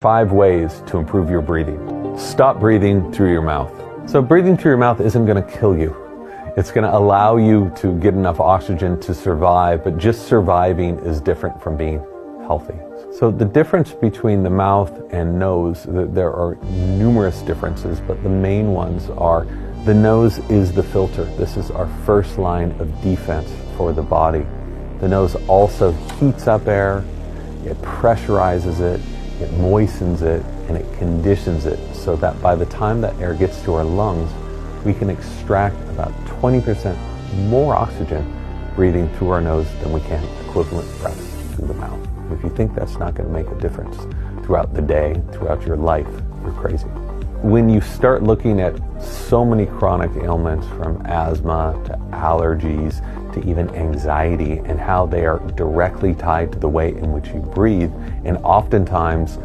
Five ways to improve your breathing. Stop breathing through your mouth. So, breathing through your mouth isn't going to kill you. It's going to allow you to get enough oxygen to survive, but just surviving is different from being healthy. So, the difference between the mouth and nose, there are numerous differences, but the main ones are the nose is the filter. This is our first line of defense for the body. The nose also heats up air, it pressurizes it, it moistens it and it conditions it so that by the time that air gets to our lungs, we can extract about 20% more oxygen breathing through our nose than we can equivalent breaths through the mouth. If you think that's not going to make a difference throughout the day, throughout your life, you're crazy. When you start looking at so many chronic ailments from asthma to allergies to even anxiety and how they are directly tied to the way in which you breathe. And oftentimes